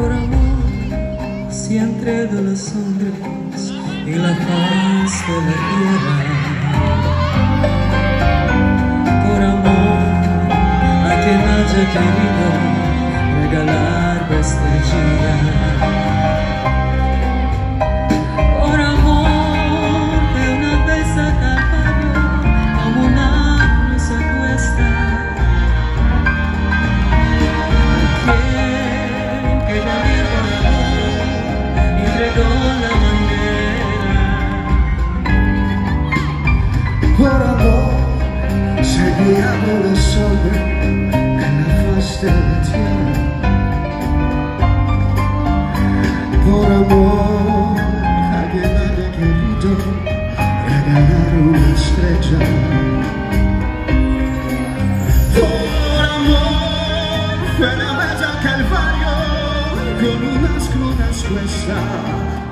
por amor si entrega a los hombres y la paz de la tierra. Por amor a quien haya querido. Seguíamos los hombres en la faz de la. Por amor a quien haya querido regalar una estrella. La con unas crudas.